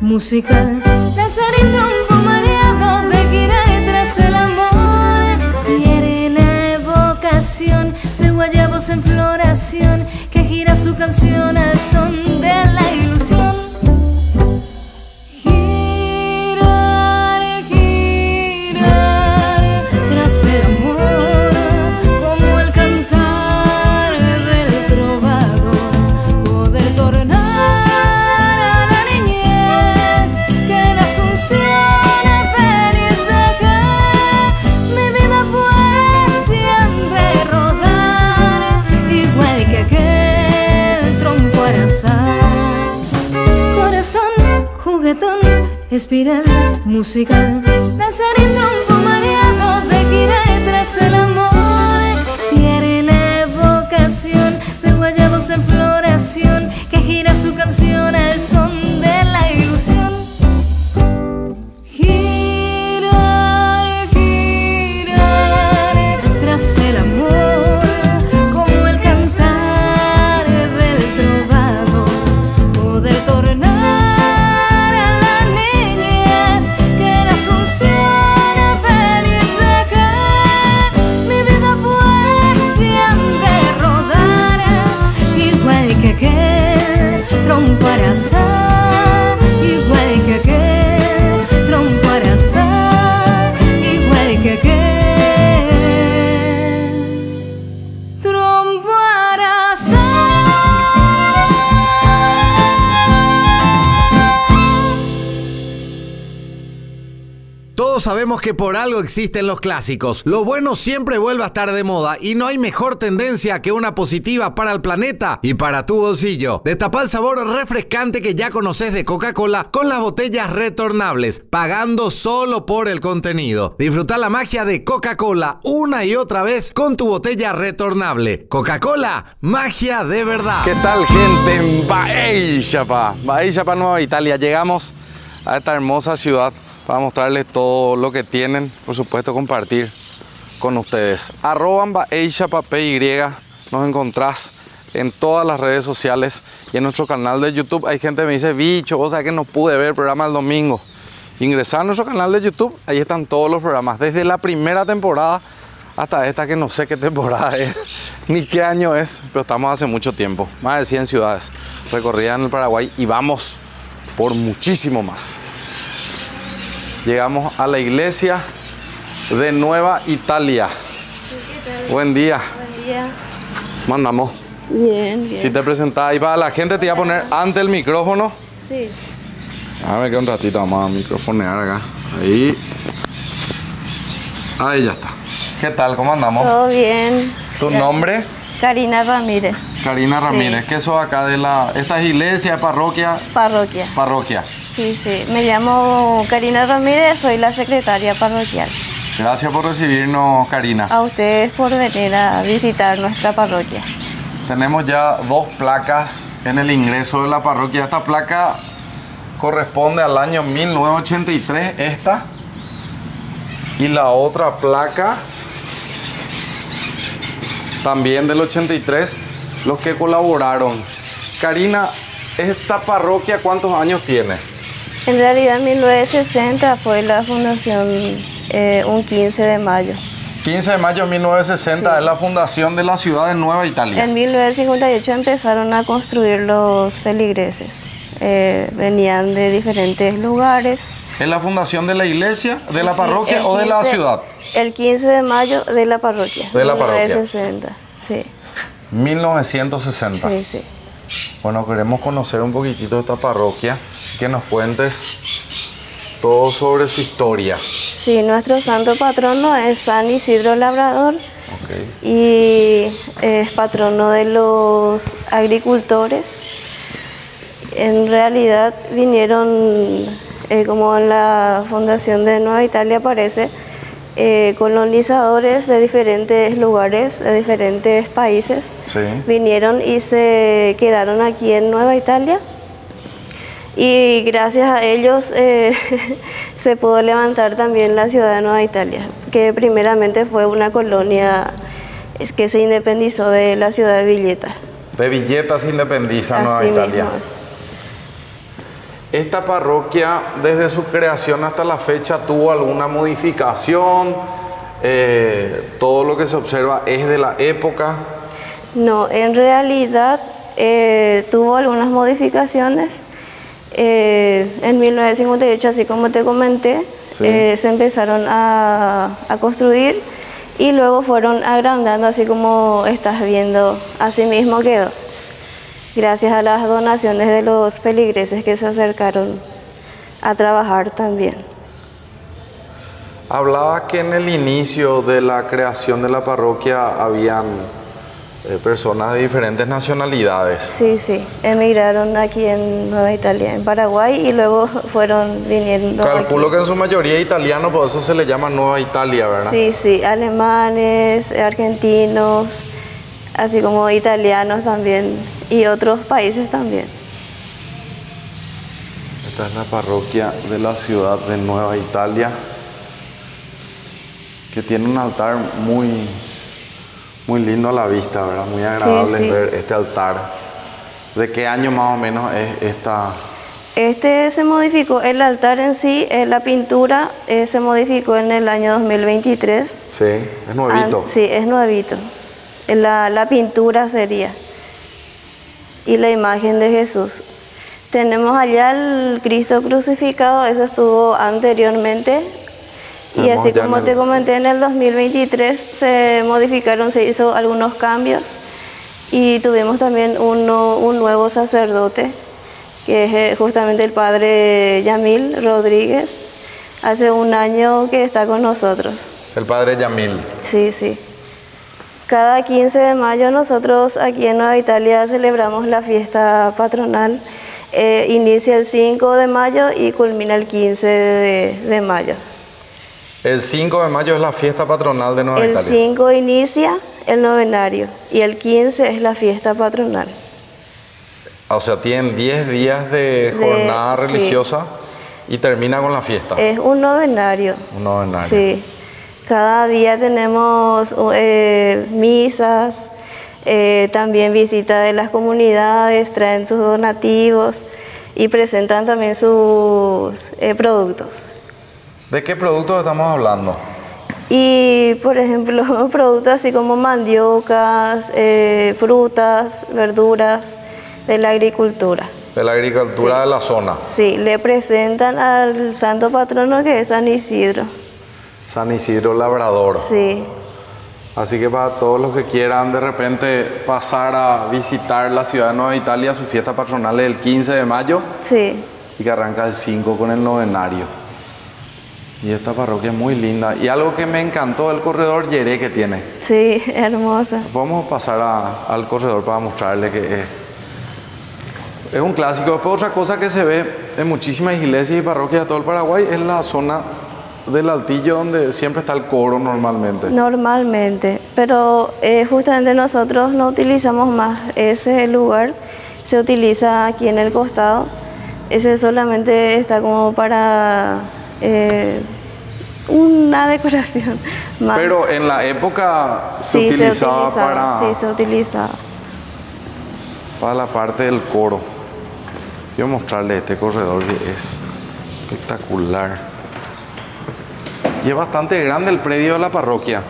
musical, danzarín trompo mareado de gira y tras el amor. Quiere la evocación de guayabos en floración que gira su canción al son de la ilusión. Espiral musical, por algo existen los clásicos. Lo bueno siempre vuelve a estar de moda y no hay mejor tendencia que una positiva para el planeta y para tu bolsillo. Destapa el sabor refrescante que ya conoces de Coca-Cola con las botellas retornables, pagando solo por el contenido. Disfruta la magia de Coca-Cola una y otra vez con tu botella retornable. Coca-Cola, magia de verdad. ¿Qué tal gente en Baixapa? Baixapa, Nueva Italia. Llegamos a esta hermosa ciudad para mostrarles todo lo que tienen, por supuesto compartir con ustedes. Baixapa PY, nos encontrás en todas las redes sociales y en nuestro canal de YouTube. Hay gente que me dice, bicho, vos sabés que no pude ver el programa el domingo. Ingresar a nuestro canal de YouTube, ahí están todos los programas, desde la primera temporada hasta esta que no sé qué temporada es, ni qué año es, pero estamos hace mucho tiempo, más de 100 ciudades recorridas en el Paraguay y vamos por muchísimo más. Llegamos a la iglesia de Nueva Italia. Buen día, Buen día. mandamos. Bien, bien. Si te presentás ahí para la gente, te voy a poner ante el micrófono. Sí. A ver que un ratito vamos a microfonear acá. Ahí. Ahí ya está. ¿Qué tal? ¿Cómo andamos? Todo bien. ¿Tu Gracias. nombre? Karina Ramírez. Karina Ramírez. ¿Qué sos acá de la... Esta es iglesia, parroquia? Parroquia. Parroquia. Sí, sí. Me llamo Karina Ramírez, soy la secretaria parroquial. Gracias por recibirnos, Karina. A ustedes por venir a visitar nuestra parroquia. Tenemos ya dos placas en el ingreso de la parroquia. Esta placa corresponde al año 1983, esta. Y la otra placa también del 83, los que colaboraron. Karina, ¿esta parroquia cuántos años tiene? En realidad, en 1960 fue la fundación eh, un 15 de mayo. 15 de mayo de 1960 Sí. es la fundación de la ciudad de Nueva Italia. En 1958 empezaron a construir los feligreses. Eh, venían de diferentes lugares. ¿Es la fundación de la iglesia, de la parroquia El o de la 15 ciudad? El 15 de mayo de la parroquia. De la parroquia. 1960, sí. 1960. Sí, sí. Bueno, queremos conocer un poquitito de esta parroquia, que nos cuentes todo sobre su historia. Sí, nuestro santo patrono es San Isidro Labrador. y es patrono de los agricultores. En realidad vinieron, eh, como en la fundación de Nueva Italia aparece, eh, colonizadores de diferentes lugares, de diferentes países. Vinieron y se quedaron aquí en Nueva Italia y gracias a ellos eh, se pudo levantar también la ciudad de Nueva Italia, que primeramente fue una colonia que se independizó de la ciudad de Villeta. De Villeta se independiza Nueva Italia. ¿Esta parroquia desde su creación hasta la fecha tuvo alguna modificación? Eh, ¿Todo lo que se observa es de la época? No, en realidad eh, tuvo algunas modificaciones. Eh, en 1958, así como te comenté, se empezaron a, a, construir y luego fueron agrandando, así como estás viendo, así mismo quedó gracias a las donaciones de los feligreses que se acercaron a trabajar también. Hablaba que en el inicio de la creación de la parroquia habían eh, personas de diferentes nacionalidades. Sí, sí, emigraron aquí en Nueva Italia, en Paraguay, y luego fueron viniendo. Calculo que en su mayoría italiano, por eso se le llama Nueva Italia, ¿verdad? Sí, sí, alemanes, argentinos, así como italianos también y otros países también. Esta es la parroquia de la ciudad de Nueva Italia, que tiene un altar muy, muy lindo a la vista, ¿verdad? Muy agradable ver este altar. ¿De qué año más o menos es esta? Este se modificó, el altar en sí, eh, la pintura eh, se modificó en el año 2023. Sí, es nuevito. sí, es nuevito la, pintura sería y la imagen de Jesús. Tenemos allá el Cristo crucificado, eso estuvo anteriormente. Y así como te comenté, en el 2023 se modificaron, se hizo algunos cambios y tuvimos también uno, un nuevo sacerdote, que es eh, justamente el padre Yamil Rodríguez, hace un año que está con nosotros. El padre Yamil. Sí, sí. Cada 15 de mayo nosotros aquí en Nueva Italia celebramos la fiesta patronal. Eh, inicia el 5 de mayo y culmina el 15 de, mayo. El 5 de mayo es la fiesta patronal de Nueva Italia. El 5 inicia el novenario y el 15 es la fiesta patronal. O sea, tienen 10 días de jornada religiosa y termina con la fiesta. Es un novenario. Un novenario. Sí. Cada día tenemos eh, misas, eh, también visita de las comunidades, traen sus donativos y presentan también sus eh, productos. ¿De qué productos estamos hablando? Y, por ejemplo, productos así como mandiocas, frutas, verduras de la agricultura. De la agricultura de la zona. Sí, le presentan al santo patrono que es San Isidro. San Isidro Labrador. Sí. Así que para todos los que quieran de repente pasar a visitar la ciudad de Nueva Italia, su fiesta patronal es el 15 de mayo. Sí. Y que arranca el 5 con el novenario. Y esta parroquia es muy linda. Y algo que me encantó del corredor Yeré que tiene. Sí, hermosa. Vamos a pasar al corredor para mostrarle que es, es un clásico. Después otra cosa que se ve en muchísimas iglesias y parroquias de todo el Paraguay es la zona del altillo donde siempre está el coro normalmente. Normalmente, pero eh, justamente nosotros no utilizamos más ese lugar, se utiliza aquí en el costado. Ese solamente está como para eh, una decoración más. Pero en la época se, utilizaba, para... Sí, se utilizaba. Para la parte del coro. Quiero mostrarle este corredor que es espectacular. Y es bastante grande el predio de la parroquia.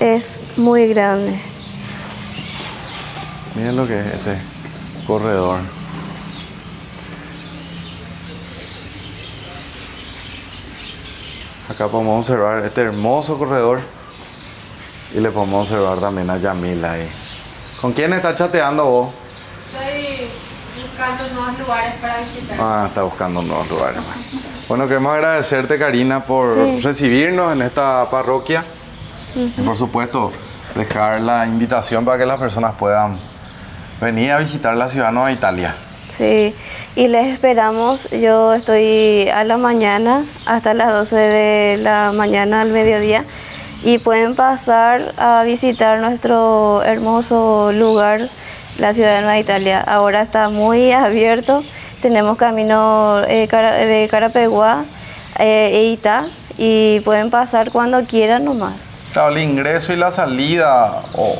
Es muy grande. Miren lo que es este corredor. Acá podemos observar este hermoso corredor y le podemos observar también a Yamila ahí. ¿Con quién está chateando vos? Buscando nuevos lugares para visitar. Ah, está buscando nuevos lugares. Bueno, queremos agradecerte, Karina, por recibirnos en esta parroquia. Y por supuesto, dejar la invitación para que las personas puedan venir a visitar la ciudad Nueva Italia. Sí, y les esperamos. Yo estoy a la mañana hasta las 12 de la mañana al mediodía y pueden pasar a visitar nuestro hermoso lugar, la ciudad de Nueva Italia. Ahora está muy abierto. Tenemos camino eh, de Carapeguá eh, e Ita y pueden pasar cuando quieran nomás. Claro, el ingreso y la salida o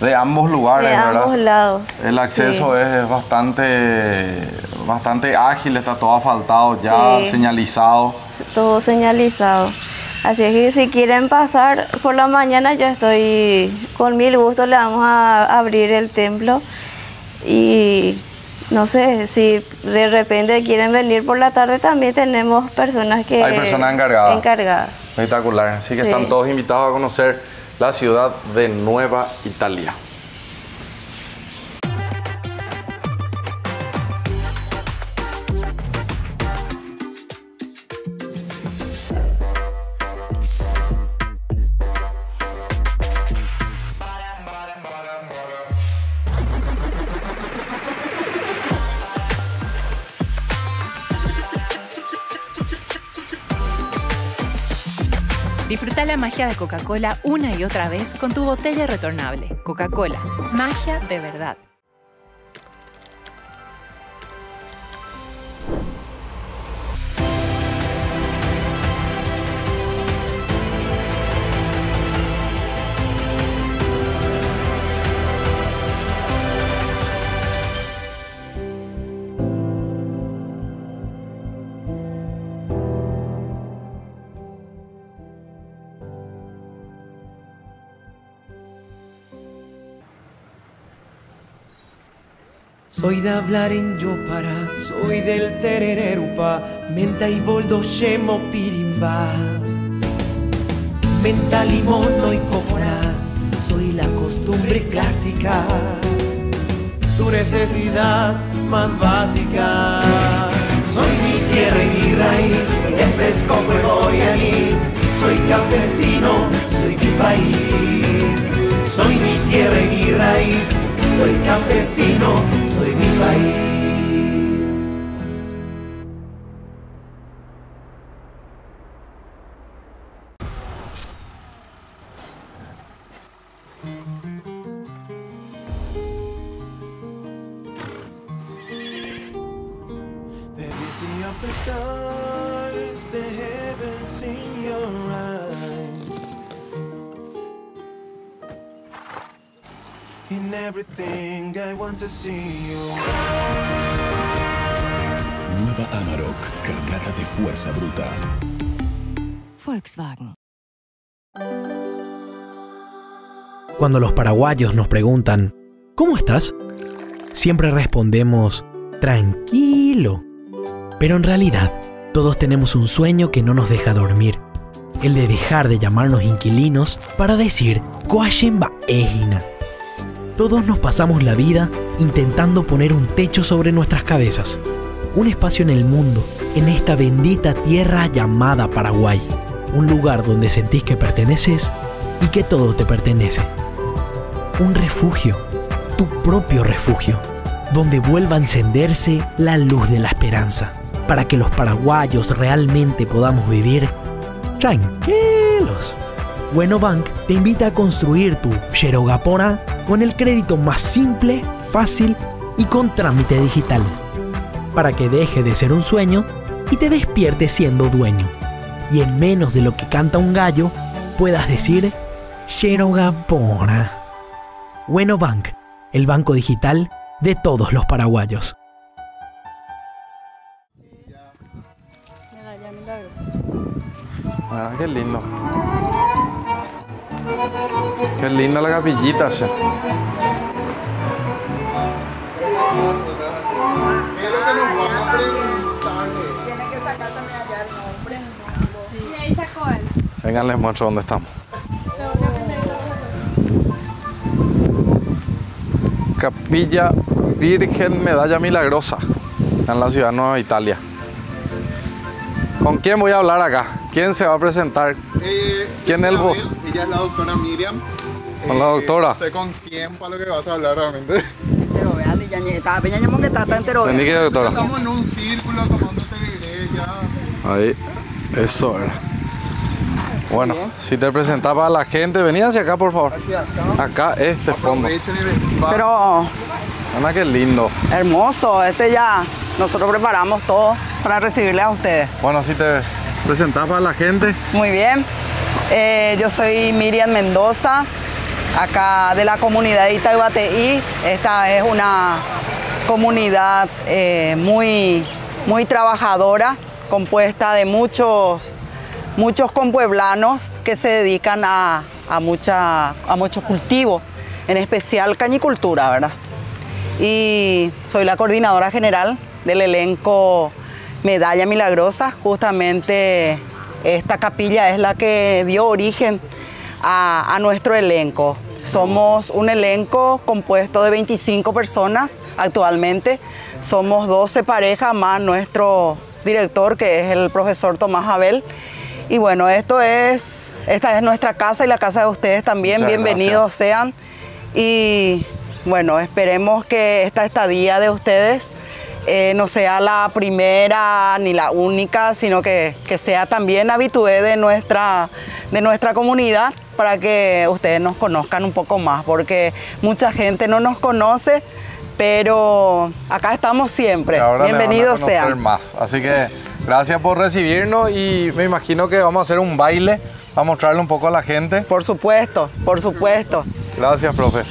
de ambos lugares, De ¿verdad? ambos lados. El acceso sí. es bastante, bastante ágil, está todo asfaltado ya, Sí. señalizado. todo señalizado. Así es que si quieren pasar por la mañana, yo estoy con mil gusto, le vamos a abrir el templo. Y no sé, si de repente quieren venir por la tarde, también tenemos personas que... Hay personas encargadas. encargadas. Espectacular. Así que Sí. están todos invitados a conocer la ciudad de Nueva Italia. La magia de Coca-Cola una y otra vez con tu botella retornable. Coca-Cola, magia de verdad. Soy de hablar en Yopara, soy del terererupa, menta y boldo shemo pirimba. Menta, limón, no y copora, soy la costumbre clásica. Tu necesidad más básica. Soy mi tierra y mi raíz, el fresco fuego y anís. Soy campesino, soy mi país. Soy mi tierra y mi raíz, soy campesino, soy mi país. In everything I want to see you. Nueva Amarok, cargada de fuerza bruta. Volkswagen. Cuando los paraguayos nos preguntan, ¿cómo estás? Siempre respondemos, tranquilo. Pero en realidad, todos tenemos un sueño que no nos deja dormir. El de dejar de llamarnos inquilinos para decir, "Coachemba Ejina". Todos nos pasamos la vida intentando poner un techo sobre nuestras cabezas. Un espacio en el mundo, en esta bendita tierra llamada Paraguay. Un lugar donde sentís que perteneces y que todo te pertenece. Un refugio, tu propio refugio, donde vuelva a encenderse la luz de la esperanza, para que los paraguayos realmente podamos vivir tranquilos. Bueno Bank te invita a construir tu Xerogapora con el crédito más simple, fácil y con trámite digital, para que deje de ser un sueño y te despierte siendo dueño. Y en menos de lo que canta un gallo, puedas decir Xerogapora. Bueno Bank, el banco digital de todos los paraguayos. Ah, qué lindo. Qué linda la capillita. él. Vengan, les muestro dónde estamos. Capilla Virgen Medalla Milagrosa, en la ciudad de Nueva Italia. ¿Con quién voy a hablar acá? ¿Quién se va a presentar? Eh, ¿Quién es el vos? Ella es la doctora Miriam. Con la doctora. No sé con quién para lo que vas a hablar realmente. Pero vean, está, peña ñamón que está, está entero. Vení que doctora. Estamos en un círculo tomando té ya. Ahí, eso era. Bueno, si te presentas para la gente, vení hacia acá, por favor. Hacia acá. Acá, este fondo. Pero Ana, qué lindo. hermoso, este ya, nosotros preparamos todo para recibirle a ustedes. Bueno, si te presentas para la gente, Muy bien, Eh, yo soy Miriam Mendoza, acá de la comunidad de Itaibateí. Esta es una comunidad eh, muy, muy trabajadora, compuesta de muchos, muchos que se dedican a, a, mucha, a mucho cultivo, en especial cañicultura, ¿verdad? y soy la coordinadora general del elenco Medalla Milagrosa. Justamente esta capilla es la que dio origen a, a nuestro elenco. Somos un elenco compuesto de 25 personas actualmente. Somos 12 parejas más nuestro director, que es el profesor Tomás Abel. Y bueno, esto es, esta es nuestra casa y la casa de ustedes también. Muchas Bienvenidos sean. Y bueno, esperemos que esta estadía de ustedes eh, no sea la primera ni la única, sino que, que sea también habitué de nuestra, de nuestra comunidad para que ustedes nos conozcan un poco más, porque mucha gente no nos conoce, pero acá estamos siempre. ahora le van a Bienvenidos sean. más. Así que gracias por recibirnos y me imagino que vamos a hacer un baile para mostrarle un poco a la gente. Por supuesto, por supuesto. Gracias, profe.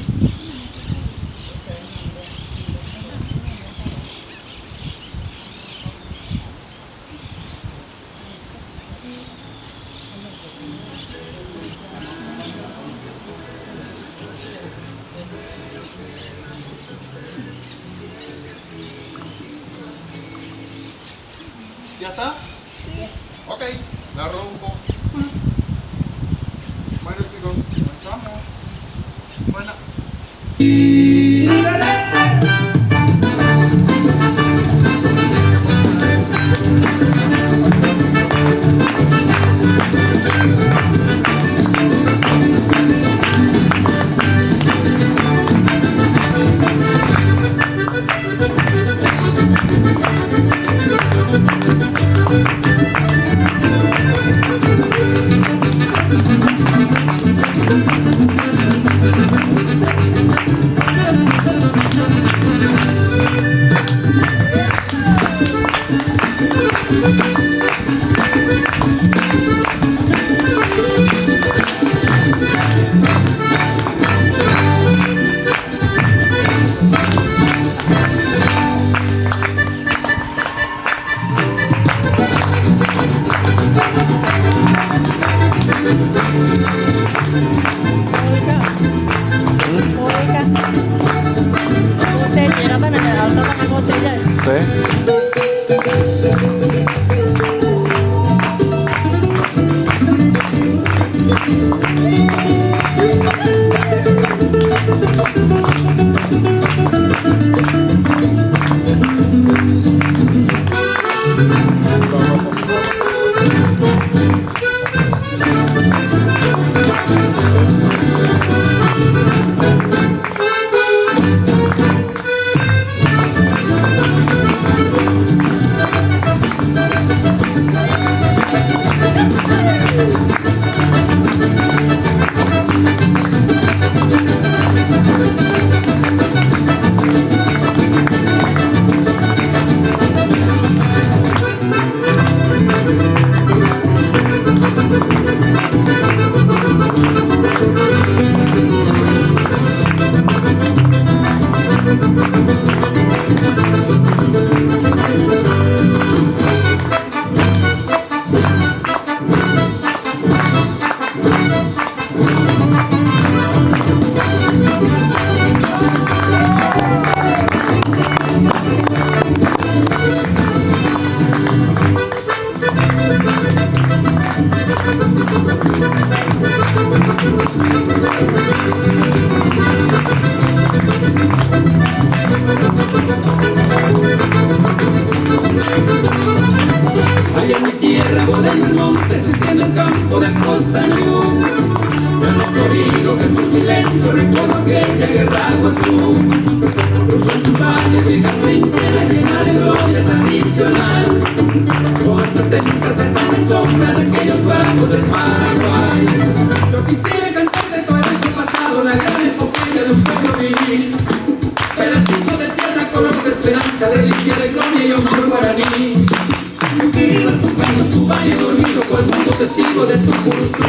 De tu curso.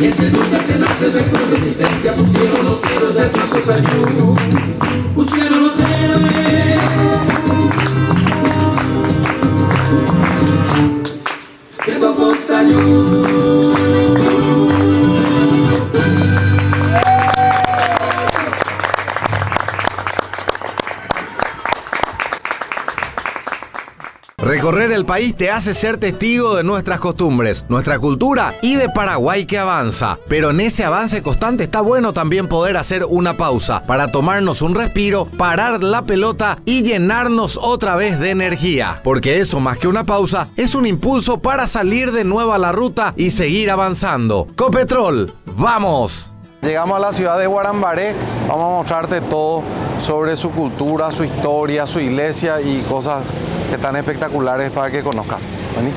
Y entre nunca se nace de tu resistencia Pusieron los héroes de tu costañudo Pusieron los Que tu Recorrer el país te hace ser testigo de nuestras costumbres, nuestra cultura y de Paraguay que avanza. Pero en ese avance constante está bueno también poder hacer una pausa para tomarnos un respiro, parar la pelota y llenarnos otra vez de energía. Porque eso más que una pausa es un impulso para salir de nuevo a la ruta y seguir avanzando. Copetrol, ¡vamos! Llegamos a la ciudad de Guarambaré, vamos a mostrarte todo sobre su cultura, su historia, su iglesia y cosas que están espectaculares para que conozcas. Vení.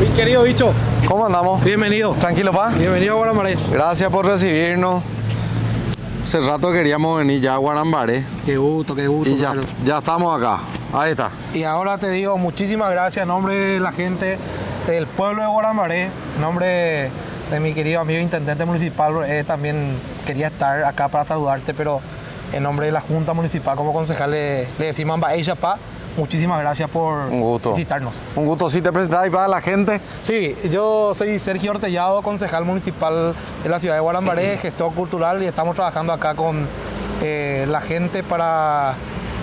Mi querido bicho. ¿Cómo andamos? Bienvenido. Tranquilo, pa. Bienvenido a Guarambaré. Gracias por recibirnos. Hace rato queríamos venir ya a Guarambaré. Qué gusto, qué gusto. Y ya, ya estamos acá. Ahí está. Y ahora te digo muchísimas gracias en nombre de la gente del pueblo de Guarambaré, en nombre de mi querido amigo intendente municipal, eh, también quería estar acá para saludarte, pero en nombre de la Junta Municipal como concejal le, le decimos Pa. Muchísimas gracias por visitarnos. Un gusto. ¿Sí te presentas para la gente? Sí, yo soy Sergio Ortellado, concejal municipal de la ciudad de Guarambaré, gestor cultural y estamos trabajando acá con eh, la gente para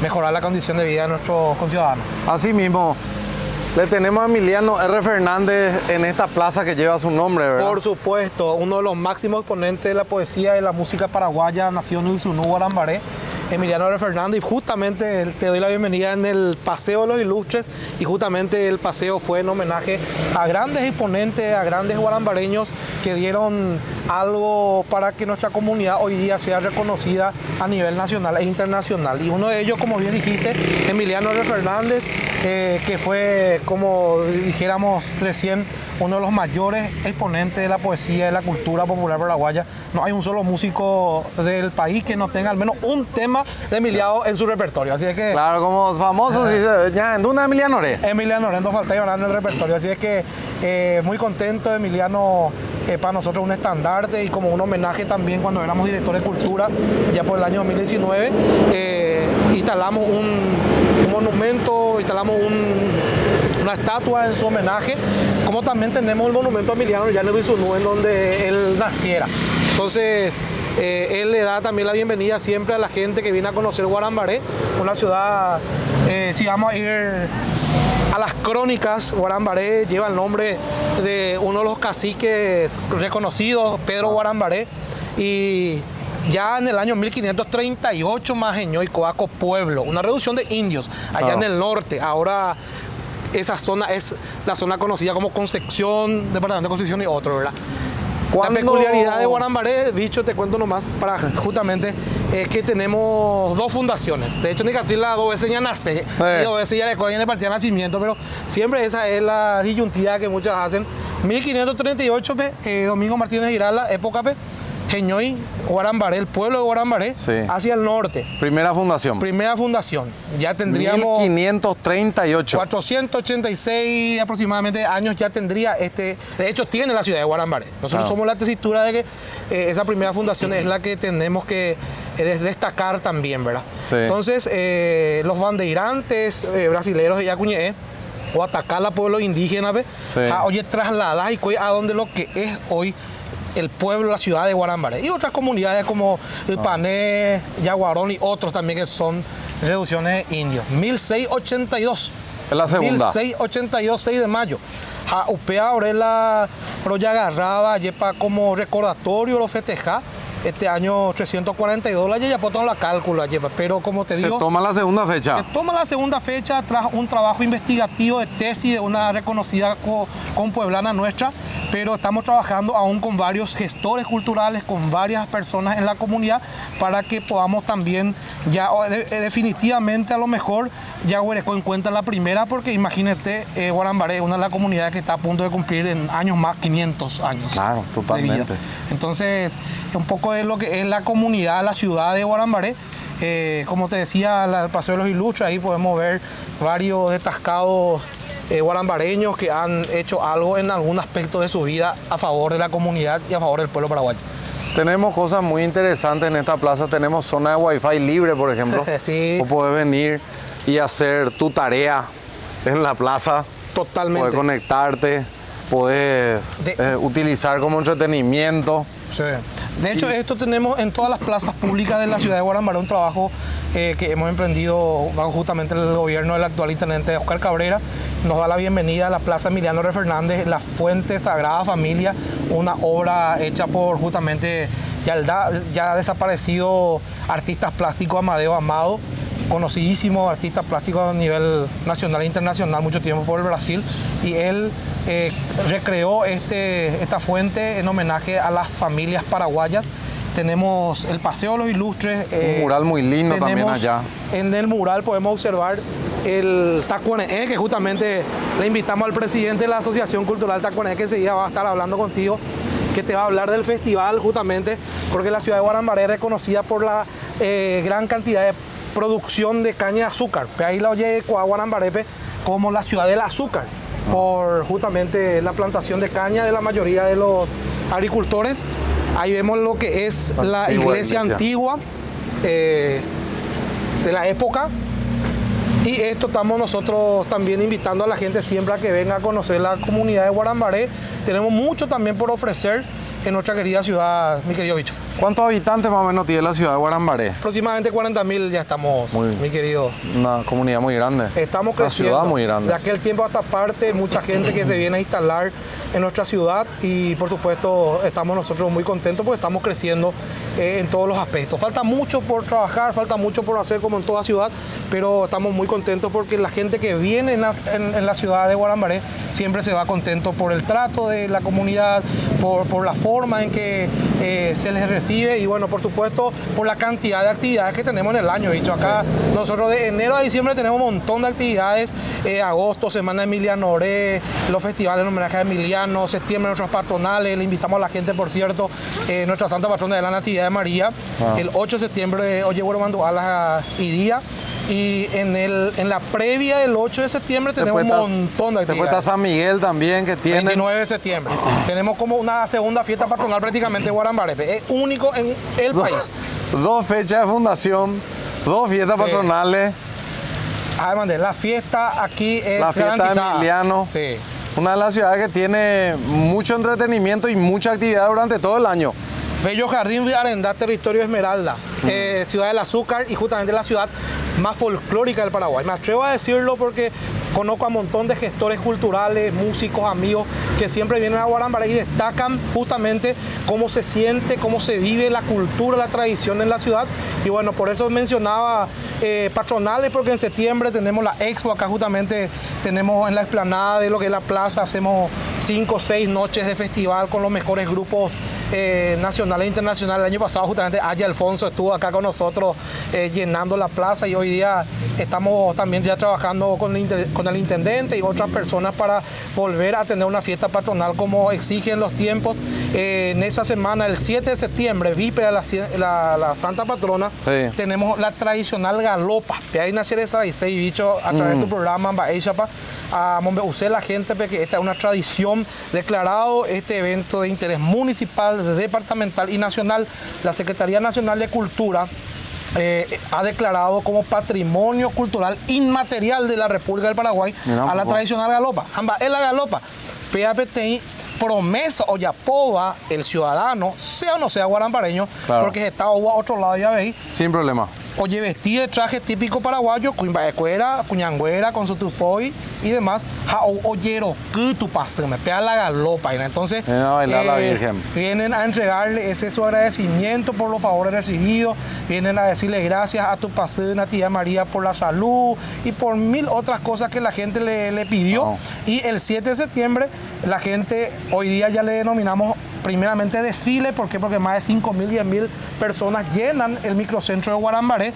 mejorar la condición de vida de nuestros conciudadanos. Así mismo, le tenemos a Emiliano R. Fernández en esta plaza que lleva su nombre, ¿verdad? Por supuesto, uno de los máximos exponentes de la poesía y la música paraguaya, nació en Ilsunú, Guarambaré. Emiliano. Fernández y justamente te doy la bienvenida en el Paseo de los Ilustres y justamente el paseo fue en homenaje a grandes exponentes, a grandes guarambareños que dieron algo para que nuestra comunidad hoy día sea reconocida a nivel nacional e internacional. Y uno de ellos, como bien dijiste, Emiliano R. Fernández, eh, que fue, como dijéramos recién, uno de los mayores exponentes de la poesía y de la cultura popular paraguaya. No hay un solo músico del país que no tenga al menos un tema de Emiliano en su repertorio. Así es que. Claro, como famosos, ya en una Emiliano Oré. Emiliano Oré, no falta llorar en el repertorio. Así es que eh, muy contento, Emiliano, eh, para nosotros un estandarte y como un homenaje también cuando éramos director de cultura, ya por el año 2019, eh, instalamos un monumento, instalamos un una estatua en su homenaje, como también tenemos el monumento a Emiliano Llanes Bisonú en donde él naciera. Entonces, eh, él le da también la bienvenida siempre a la gente que viene a conocer Guarambaré, una ciudad, eh, si vamos a ir a las crónicas, Guarambaré lleva el nombre de uno de los caciques reconocidos, Pedro Guarambaré, y ya en el año 1538 Majeño y Coaco Pueblo, una reducción de indios allá Ah. en el norte. Ahora esa zona es la zona conocida como Concepción, Departamento de Concepción y otro, ¿verdad? ¿Cuándo- La peculiaridad de Guarambaré, dicho, te cuento nomás, para justamente, es que tenemos dos fundaciones. De hecho, Nicatrila dos veces ya nace, y dos veces ya le cogen el partido de nacimiento, pero siempre esa es la disyuntiva que muchos hacen. 1538, pe, eh, Domingo Martínez Girala, época, pe, Geñoy, Guarambaré, el pueblo de Guarambaré, hacia el norte. Primera fundación. Primera fundación. Ya tendríamos... 1538. 486 aproximadamente años ya tendría este. De hecho, tiene la ciudad de Guarambaré. Nosotros somos la tesitura de que eh, esa primera fundación es la que tenemos que eh, des- destacar también, ¿verdad? Sí. Entonces, eh, los bandeirantes brasileños de Yacuñé o atacar a pueblos indígenas. Sí. Ah, oye, trasladar y a donde lo que es hoy el pueblo, la ciudad de Guarambaré. Y otras comunidades como el Pané, Yaguarón y otros también que son reducciones de indios. 1682. Es la segunda. 1682, 6 de mayo. Ja, upea ahora la roya agarrada, yepa como recordatorio lo festeja. Este año 342 la ya por la cálculo lleva, pero como te Se digo... toma la segunda fecha. Se toma la segunda fecha tras un trabajo investigativo de tesis de una reconocida co- compueblana nuestra, pero estamos trabajando aún con varios gestores culturales, con varias personas en la comunidad, para que podamos también ya de- eh, definitivamente a lo mejor ya Huereco encuentra la primera, porque imagínate, eh, Guarambaré es una de las comunidades que está a punto de cumplir en años más 500 años. Claro, de totalmente. vida. Entonces, un poco de lo que es la comunidad, la ciudad de Guarambaré. Eh, como te decía, la- el Paseo de los Ilustres, ahí podemos ver varios destacados eh, guarambareños que han hecho algo en algún aspecto de su vida a favor de la comunidad y a favor del pueblo paraguayo. Tenemos cosas muy interesantes en esta plaza. Tenemos zona de wifi libre, por ejemplo. Sí. O puedes venir y hacer tu tarea en la plaza. Totalmente. Puedes conectarte, puedes De- eh, utilizar como entretenimiento. Sí. De hecho, esto tenemos en todas las plazas públicas de la ciudad de Guarambaré, un trabajo eh, que hemos emprendido bajo justamente el gobierno del actual intendente Oscar Cabrera. Nos da la bienvenida a la Plaza Emiliano R. Fernández, la Fuente Sagrada Familia, una obra hecha por justamente ya, el da- ya desaparecido artista plástico Amadeo Amado, conocidísimo artista plástico a nivel nacional e internacional, mucho tiempo por el Brasil, y él eh, recreó este, esta fuente en homenaje a las familias paraguayas. Tenemos el Paseo de los Ilustres. eh, Un mural muy lindo también allá. En el mural podemos observar el Tacuaneé, que justamente le invitamos al presidente de la Asociación Cultural Tacuaneé, que enseguida va a estar hablando contigo, que te va a hablar del festival justamente, porque la ciudad de Guarambaré es reconocida por la eh, gran cantidad de producción de caña de azúcar. Ahí la oye Ecuador, Guarambarepe como la ciudad del azúcar, por justamente la plantación de caña de la mayoría de los agricultores. Ahí vemos lo que es la iglesia. antigua eh, de la época. Y esto estamos nosotros también invitando a la gente siempre a que venga a conocer la comunidad de Guarambaré. Tenemos mucho también por ofrecer en nuestra querida ciudad, mi querido bicho. ¿Cuántos habitantes más o menos tiene la ciudad de Guarambaré? Aproximadamente 40 mil ya estamos, Muy- mi querido. Una comunidad muy grande. Estamos Una creciendo. ciudad muy grande. De aquel tiempo hasta parte, mucha gente que se viene a instalar en nuestra ciudad y por supuesto estamos nosotros muy contentos porque estamos creciendo eh, en todos los aspectos. Falta mucho por trabajar, falta mucho por hacer como en toda ciudad, pero estamos muy contentos porque la gente que viene en la, en- en la ciudad de Guarambaré siempre se va contento por el trato de la comunidad, por, por la forma en que eh, se les recibe y bueno, por supuesto por la cantidad de actividades que tenemos en el año. Dicho acá, nosotros de enero a diciembre tenemos un montón de actividades, eh, agosto, Semana de Emiliano Oré, los festivales en homenaje a Emiliano, septiembre nuestros patronales, le invitamos a la gente, por cierto, eh, nuestra Santa Patrona de la Natividad de María, Ah. el 8 de septiembre, Oye, Bueno, Mandualas y Día. Y en, el, en la previa del 8 de septiembre tenemos un Después montón de Después actividades. está San Miguel también que tiene. 29 de septiembre. Tenemos como una segunda fiesta patronal prácticamente de Guarambarepe. Es único en el país. Dos fechas de fundación, dos fiestas Sí. patronales, Además de la fiesta aquí es la fiesta de. Emiliano. Sí. Una de las ciudades que tiene mucho entretenimiento y mucha actividad durante todo el año. Bello Jardín de Arendá, territorio Esmeralda, eh, ciudad del azúcar y justamente la ciudad más folclórica del Paraguay. Me atrevo a decirlo porque conozco a un montón de gestores culturales, músicos, amigos que siempre vienen a Guarambaré y destacan justamente cómo se siente, cómo se vive la cultura, la tradición en la ciudad. Y bueno, por eso mencionaba eh, patronales, porque en septiembre tenemos la expo, acá justamente tenemos en la explanada de lo que es la plaza, hacemos cinco o seis noches de festival con los mejores grupos eh, nacionales e internacionales. El año pasado justamente Aya Alfonso estuvo acá con nosotros eh, llenando la plaza y hoy día estamos también ya trabajando con inter- con el intendente y otras personas para volver a tener una fiesta patronal como exigen los tiempos. Eh, en esa semana, el 7 de septiembre, víspera de la, la- la Santa Patrona, Sí. tenemos la tradicional galopa. Que ahí nació esa y seis bicho a través de tu Mm. programa Baeixapa. A usé la gente porque esta es una tradición declarado este evento de interés municipal, departamental y nacional. La Secretaría Nacional de Cultura eh, ha declarado como patrimonio cultural inmaterial de la República del Paraguay a la tradicional galopa. Amba, es la galopa. PAPTI promesa o ya poba el ciudadano, sea o no sea guarampareño, Claro. porque está a otro lado ya veis, Sin problema. Oye, vestida de traje típico paraguayo, cuimba de cuera, cuñangüera, con su tupoy, y demás, jao oyero, que tu pase, me pega la galopa. Entonces, a la eh, Virgen. vienen a entregarle ese su agradecimiento por los favores recibidos, vienen a decirle gracias a tu pasena, tía María, por la salud y por mil otras cosas que la gente le, le pidió. Y el 7 de septiembre, la gente, hoy día ya le denominamos primeramente desfile, ¿por qué? Porque más de 5 mil, 10 mil personas llenan el microcentro de Guarambaré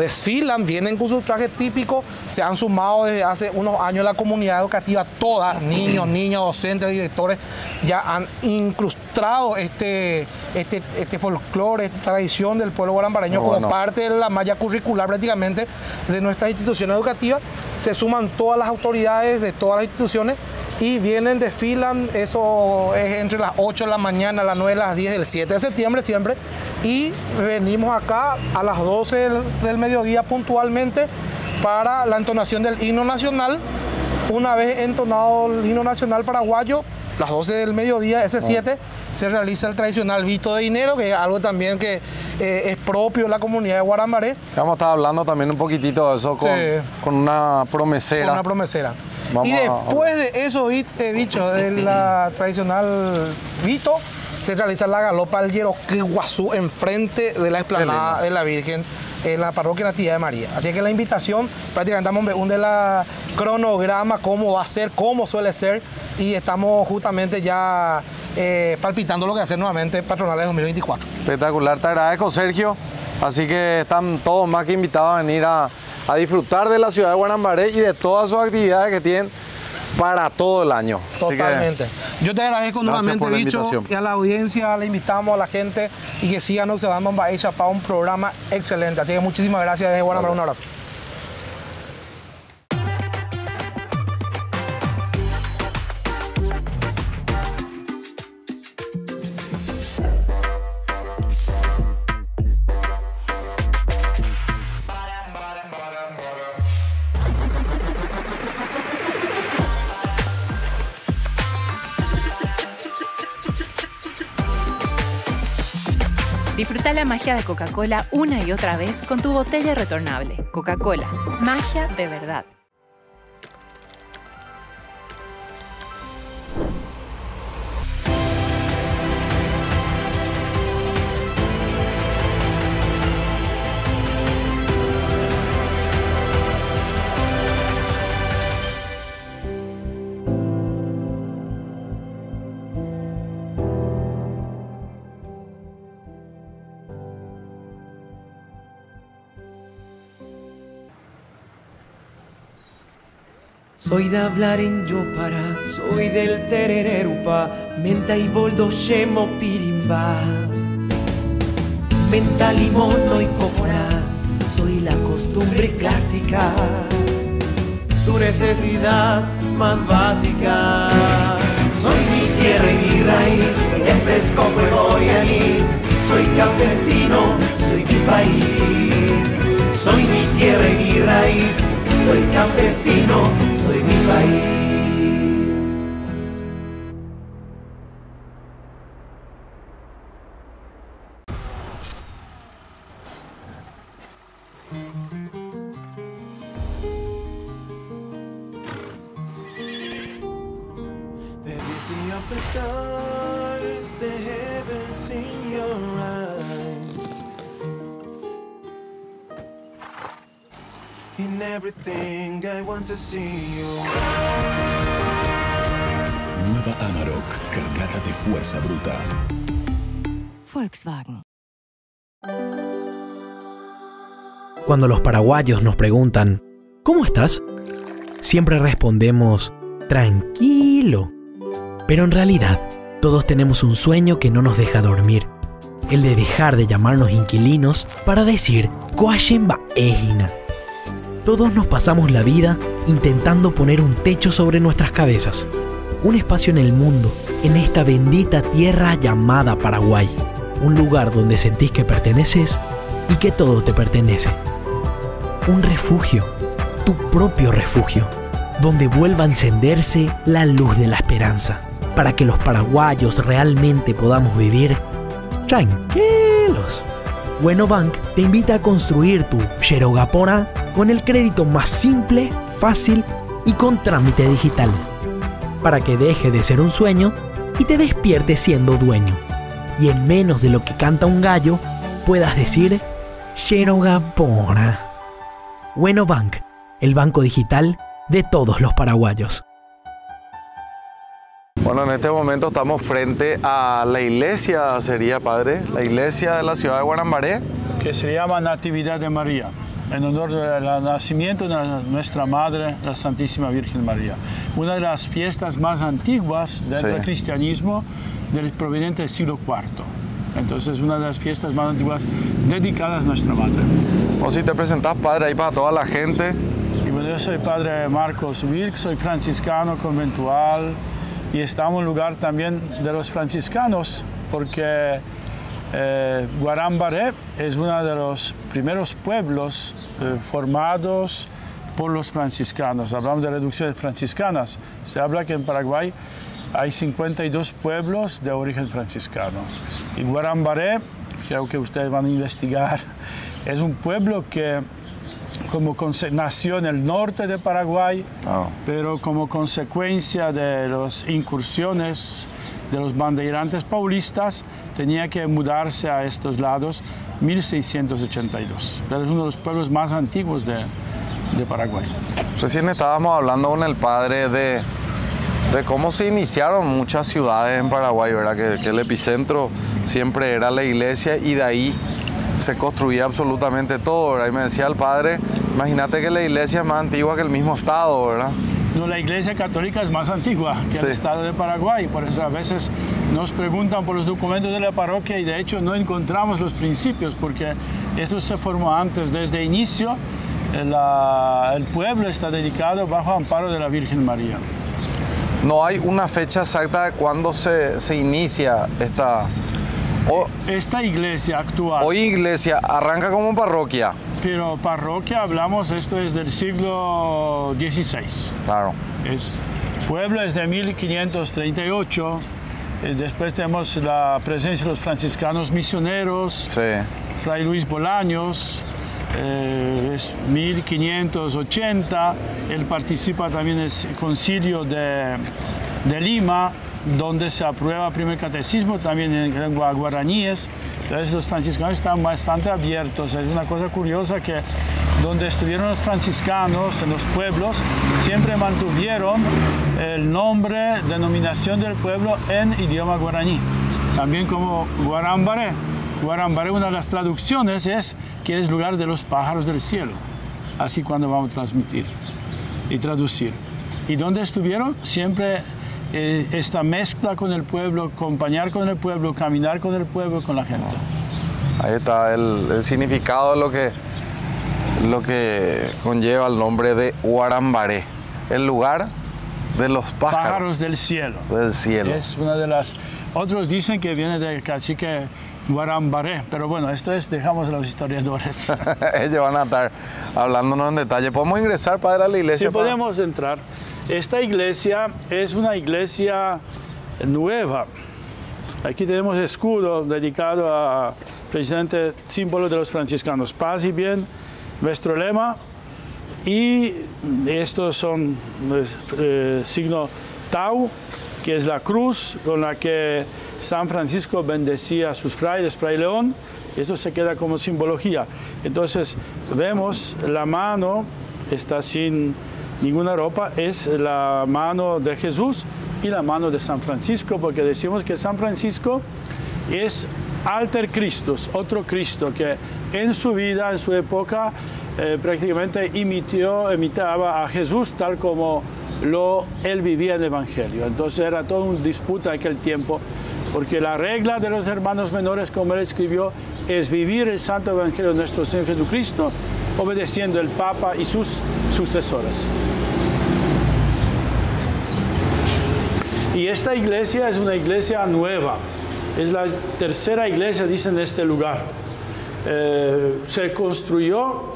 desfilan, vienen con sus trajes típicos, se han sumado desde hace unos años la comunidad educativa, todas, niños, niñas, docentes, directores, ya han incrustado este, este, este folclore, esta tradición del pueblo guarambareño Muy como parte de la malla curricular prácticamente de nuestras instituciones educativas. Se suman todas las autoridades de todas las instituciones y vienen, desfilan, eso es entre las 8 de la mañana, las 9 de las 10 del 7 de septiembre siempre. Y venimos acá a las 12 del, del mediodía puntualmente para la entonación del himno nacional. Una vez entonado el himno nacional paraguayo, las 12 del mediodía, ese 7, se realiza el tradicional vito de dinero, que es algo también que eh, es propio de la comunidad de Guarambaré. Vamos a estar hablando también un poquitito de eso con, Sí. con una promesera. Con una promesera. Vamos y a- después de eso, he dicho, de la tradicional Vito, se realiza la galopa al Yeroque Guazú enfrente de la explanada de la Virgen en la parroquia Natividad de María. Así que la invitación, prácticamente estamos un de la cronograma, cómo va a ser, cómo suele ser, y estamos justamente ya eh, palpitando lo que ser nuevamente Patronales 2024. Espectacular, te agradezco Sergio. Así que están todos más que invitados a venir a, a disfrutar de la ciudad de Guanambaré y de todas sus actividades que tienen para todo el año. Totalmente. Yo te agradezco nuevamente, Bicho, y a la audiencia, le invitamos a la gente y que sigan observando en Bahía para un programa excelente. Así que muchísimas gracias desde Guanamara, un abrazo. La magia de Coca-Cola una y otra vez con tu botella retornable. Coca-Cola, magia de verdad. Soy de hablar en Yopara, soy del terererupa, menta y boldo shemo pirimba. Menta, limón, y copora, soy la costumbre clásica. Tu necesidad más básica. Soy mi tierra y mi raíz, el fresco fuego y anís. Soy campesino, soy mi país. Soy mi tierra y mi raíz, soy campesino, soy mi país. In everything I want to see you. Nueva Amarok, cargada de fuerza bruta. Volkswagen. Cuando los paraguayos nos preguntan, ¿cómo estás? Siempre respondemos, tranquilo. Pero en realidad, todos tenemos un sueño que no nos deja dormir. El de dejar de llamarnos inquilinos para decir, "Coachemba Ejina". Todos nos pasamos la vida intentando poner un techo sobre nuestras cabezas. Un espacio en el mundo, en esta bendita tierra llamada Paraguay. Un lugar donde sentís que perteneces y que todo te pertenece. Un refugio, tu propio refugio, donde vuelva a encenderse la luz de la esperanza, para que los paraguayos realmente podamos vivir tranquilos. Bueno Bank te invita a construir tu Xerogapora con el crédito más simple, fácil y con trámite digital, para que deje de ser un sueño y te despierte siendo dueño. Y en menos de lo que canta un gallo, puedas decir Sherogapora. Bueno Bank, el banco digital de todos los paraguayos. Bueno, en este momento estamos frente a la iglesia, sería padre, la iglesia de la ciudad de Guarambaré. Que se llama Natividad de María, en honor del nacimiento de nuestra Madre, la Santísima Virgen María. Una de las fiestas más antiguas del cristianismo del proveniente del siglo IV. Entonces, una de las fiestas más antiguas dedicadas a nuestra Madre. O si te presentas, padre, ahí para toda la gente. Y bueno, yo soy padre Marcos Wilk, soy franciscano conventual y estamos en un lugar también de los franciscanos porque eh, Guarambaré es uno de los primeros pueblos eh, formados por los franciscanos. Hablamos de reducciones franciscanas. Se habla que en Paraguay hay 52 pueblos de origen franciscano. Y Guarambaré, creo que ustedes van a investigar, es un pueblo que como nació en el norte de Paraguay, Ah. pero como consecuencia de las incursiones de los bandeirantes paulistas, tenía que mudarse a estos lados 1682. Pero es uno de los pueblos más antiguos de, de Paraguay. Recién estábamos hablando con el padre de, de cómo se iniciaron muchas ciudades en Paraguay, ¿verdad? Que, que el epicentro siempre era la iglesia y de ahí se construía absolutamente todo, ¿verdad? Y me decía el padre, imagínate que la iglesia es más antigua que el mismo estado, ¿verdad? No, la iglesia católica es más antigua que el estado de Paraguay, por eso a veces nos preguntan por los documentos de la parroquia y de hecho no encontramos los principios porque esto se formó antes, desde inicio la- el pueblo está dedicado bajo amparo de la Virgen María. No hay una fecha exacta de cuándo se, se inicia esta... o- Esta iglesia actual. hoy iglesia arranca como parroquia. Pero parroquia hablamos, esto es del siglo XVI. Claro. Es, pueblo es de 1538. eh, Después tenemos la presencia de los franciscanos misioneros. Fray Luis Bolaños. eh, es 1580. Él participa también en el concilio de, de Lima, donde se aprueba el primer catecismo, también en lengua guaraníes. Entonces los franciscanos están bastante abiertos. Es una cosa curiosa que donde estuvieron los franciscanos en los pueblos, siempre mantuvieron el nombre, denominación del pueblo en idioma guaraní. También como Guarambaré. Guarambaré, una de las traducciones es que es lugar de los pájaros del cielo. Así cuando vamos a transmitir y traducir. ¿Y dónde estuvieron? Siempre eh, esta mezcla con el pueblo, acompañar con el pueblo, caminar con el pueblo, con la gente. Ahí está el, el significado de lo que, lo que conlleva el nombre de Guarambaré, el lugar de los pájaros, Pájaros del cielo. del cielo. Es una de las... Otros dicen que viene del cacique Guarambaré, pero bueno, esto es, dejamos a los historiadores. Ellos van a estar hablándonos en detalle. ¿Podemos ingresar, padre, a la iglesia? Sí, para- podemos entrar. Esta iglesia es una iglesia nueva. Aquí tenemos escudo dedicado a precisamente símbolo de los franciscanos, paz y bien, nuestro lema. Y estos son pues, eh, signo Tau, que es la cruz con la que San Francisco bendecía a sus frailes, Fray León. Esto se queda como simbología. Entonces vemos la mano, está sin ninguna ropa, es la mano de Jesús y la mano de San Francisco, porque decimos que San Francisco es alter Christus, otro Cristo que en su vida, en su época, eh, prácticamente imitaba a Jesús tal como lo, él vivía en el Evangelio. Entonces era toda una disputa en aquel tiempo, porque la regla de los hermanos menores, como él escribió, es vivir el Santo Evangelio de nuestro Señor Jesucristo, obedeciendo el Papa y sus sucesores. Y esta iglesia es una iglesia nueva. Es la tercera iglesia, dicen, de este lugar. Eh, se construyó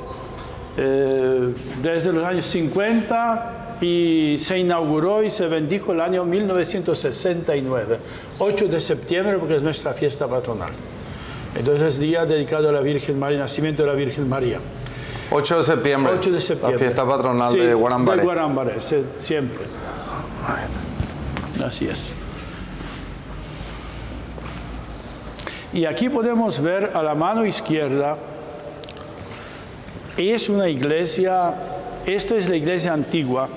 eh, desde los años 50 y se inauguró y se bendijo el año 1969, 8 de septiembre, porque es nuestra fiesta patronal. Entonces es día dedicado a la Virgen María, nacimiento de la Virgen María. 8 de septiembre. 8 de septiembre. La fiesta patronal Sí, de Guarambaré. De Guarambaré, siempre. Así es. Y aquí podemos ver a la mano izquierda, es una iglesia, esta es la iglesia antigua.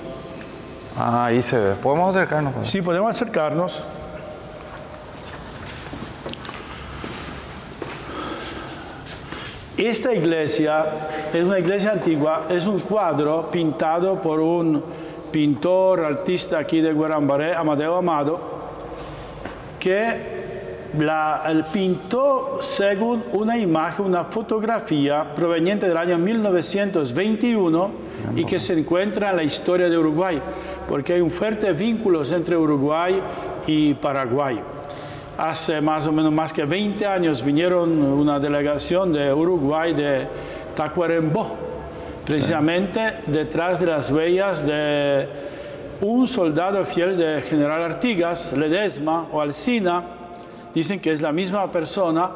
Ah, ahí se ve. ¿Podemos acercarnos? Sí, podemos acercarnos. Esta iglesia es una iglesia antigua, es un cuadro pintado por un pintor, artista aquí de Guarambaré, Amadeo Amado, que la, él pintó según una imagen, una fotografía proveniente del año 1921 y que se encuentra en la historia de Uruguay, porque hay un fuerte vínculo entre Uruguay y Paraguay. Hace más o menos más que 20 años vinieron una delegación de Uruguay de Tacuarembó, precisamente detrás de las huellas de un soldado fiel de General Artigas, Ledesma o Alcina, dicen que es la misma persona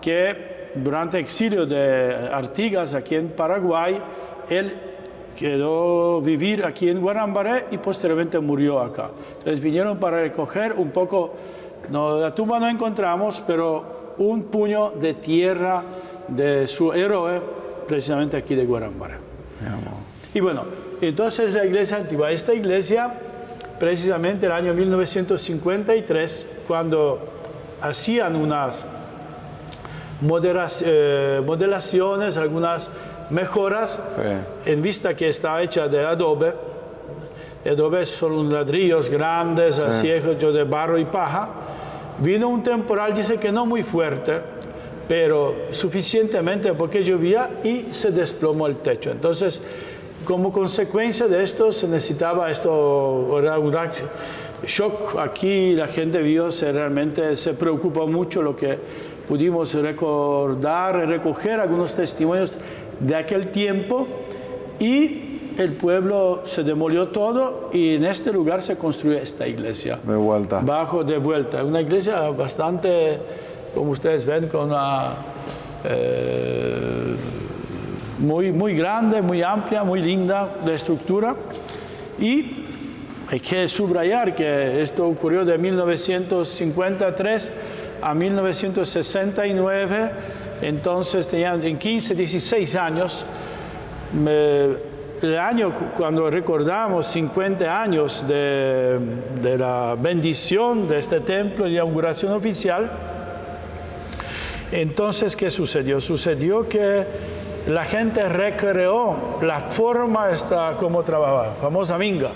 que durante el exilio de Artigas aquí en Paraguay, él quedó vivir aquí en Guarambaré y posteriormente murió acá. Entonces vinieron para recoger un poco, no, la tumba no encontramos, pero un puño de tierra de su héroe, precisamente aquí de Guarambaré. Y bueno, entonces la iglesia antigua, esta iglesia, precisamente el año 1953, cuando hacían unas moderac- eh, modelaciones, algunas mejoras, en vista que está hecha de adobe. Adobe son ladrillos grandes, Sí. así hechos de barro y paja. Vino un temporal, dice que no muy fuerte, pero suficientemente porque llovía y se desplomó el techo. Entonces, como consecuencia de esto, se necesitaba esto, era un shock. Aquí la gente vio, se realmente se preocupó mucho lo que pudimos recordar, recoger algunos testimonios de aquel tiempo y el pueblo se demolió todo y en este lugar se construyó esta iglesia. De vuelta. Bajo de vuelta. Una iglesia bastante, como ustedes ven, con una eh, muy, muy grande, muy amplia, muy linda de estructura. Y hay que subrayar que esto ocurrió de 1953 a 1969, entonces tenían en 15, 16 años. Me- el año cu- cuando recordamos 50 años de, de la bendición de este templo y inauguración oficial, entonces, ¿qué sucedió? Sucedió que la gente recreó la forma esta como trabajaba, famosa minga.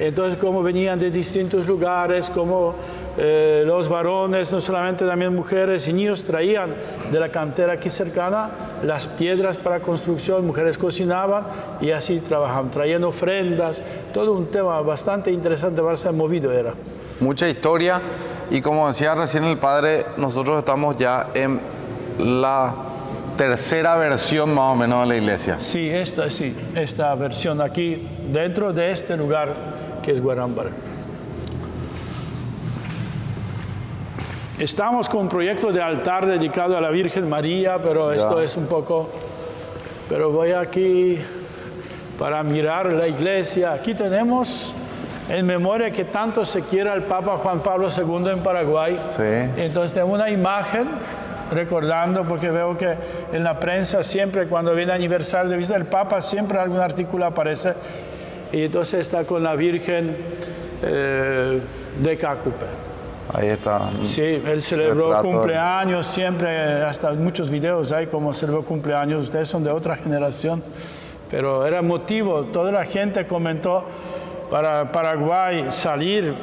Entonces, como venían de distintos lugares, como eh, los varones, no solamente también mujeres y niños, traían de la cantera aquí cercana las piedras para construcción, mujeres cocinaban y así trabajaban, traían ofrendas, todo un tema bastante interesante, bastante movido era. Mucha historia y como decía recién el padre, nosotros estamos ya en la tercera versión más o menos de la iglesia. Sí, esta sí, esta versión aquí, dentro de este lugar que es Guarámbara. Estamos con un proyecto de altar dedicado a la Virgen María, pero esto Ya. es un poco... Pero voy aquí para mirar la iglesia. Aquí tenemos en memoria que tanto se quiere al Papa Juan Pablo II en Paraguay. Entonces tengo una imagen recordando, porque veo que en la prensa siempre cuando viene aniversario de visita del Papa, siempre algún artículo aparece. Y entonces está con la Virgen eh, de Cacupe. Ahí está. Sí, él celebró Retrato. cumpleaños siempre, hasta muchos videos hay como celebró cumpleaños. Ustedes son de otra generación, pero era motivo. Toda la gente comentó para Paraguay salir,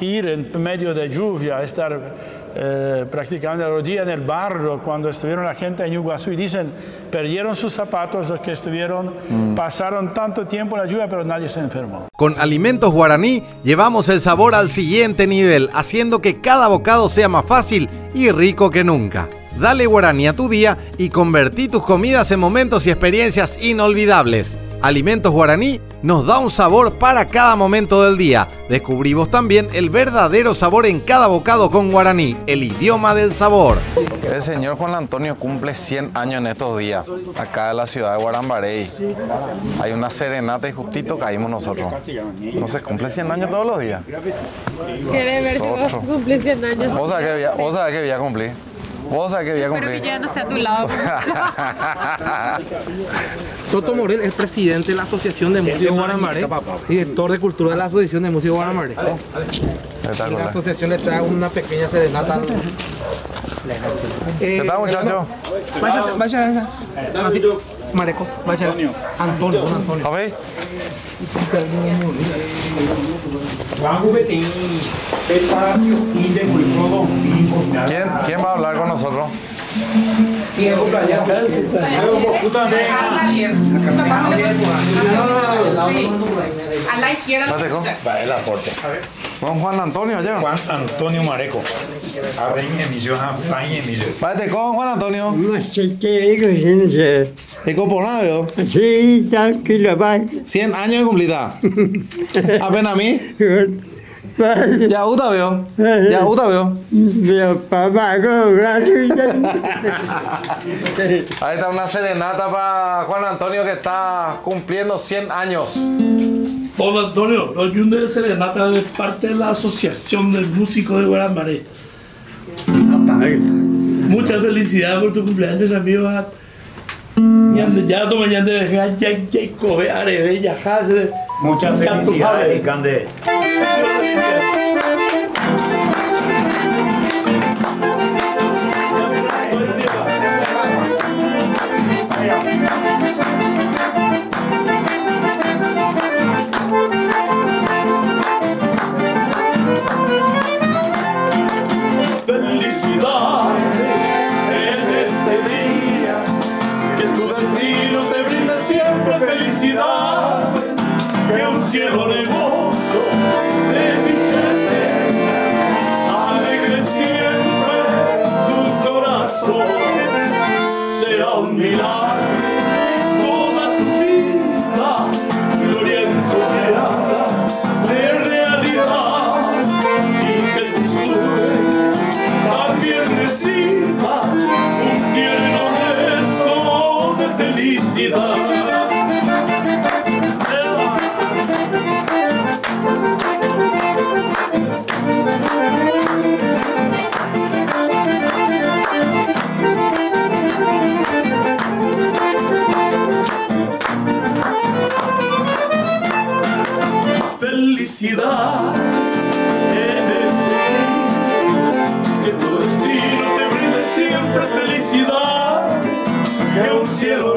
ir en medio de lluvia, estar eh, prácticamente a rodilla en el barro cuando estuvieron la gente en Iguazú y dicen, perdieron sus zapatos los que estuvieron, pasaron tanto tiempo en la lluvia, pero nadie se enfermó. Con Alimentos Guaraní llevamos el sabor al siguiente nivel, haciendo que cada bocado sea más fácil y rico que nunca. Dale Guaraní a tu día y convertí tus comidas en momentos y experiencias inolvidables. Alimentos Guaraní nos da un sabor para cada momento del día. Descubrimos también el verdadero sabor en cada bocado con Guaraní, el idioma del sabor. El señor Juan Antonio cumple 100 años en estos días, acá en la ciudad de Guarambarey. Hay una serenata y justito caímos nosotros. No se cumple 100 años todos los días. Quiere ver que vos cumplís 100 años. Vos sabés que voy a- vos sabés que voy a cumplir. Vos sabés que voy a Pero que cumplir. ya no está a tu lado. Toto Morel es presidente de la Asociación de Músicos Guaramaré, director de cultura de la Asociación de Músicos Guaramaré. Y la asociación le trae una pequeña serenata. ¿Qué tal, muchacho? Vaya, vaya, vaya. Así, Mareco, vaya. Antonio, don Antonio. ¿Quién, ¿Quién va a hablar con nosotros? A la izquierda. Espérate, ¿cómo? Va el aporte. Con Juan Antonio allá. Juan Antonio Mareco. Arreñ emisio, Jampañ emisio. Párate con Juan Antonio. No sé qué digo, yo no sé. ¿Y Coponavio? Sí, tranquilo, va. 100 años de cumplida. Apenas a mí. Ya uta veo. Ya uta veo. Meu papá, gracias. Ahí está una serenata para Juan Antonio que está cumpliendo 100 años. Don Antonio, lo ayude de serenata de parte de la Asociación de Músicos de Guarambaré. Muchas felicidades por tu cumpleaños, amigo. Ñande, Ya tu mañana de ya ya ya coge arede ya jase. Muchas felicidades. Que un cielo hermoso cielo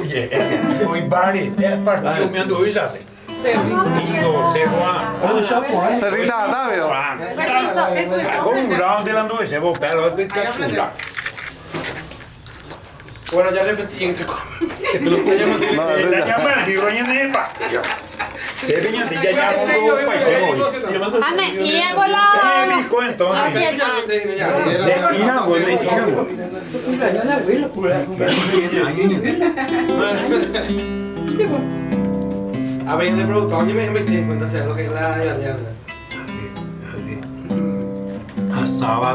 Oye, hoy Bari, es partido me ando hace. Digo, se va. Cerrita, Octavio. Con un round de la nube se va, pero es que chula. Bueno, ya repetí entre La llama, digo, ya nepa. Ame, y hago la. entonces. A ver, de productor, yo me metí en cuenta sea lo que es la de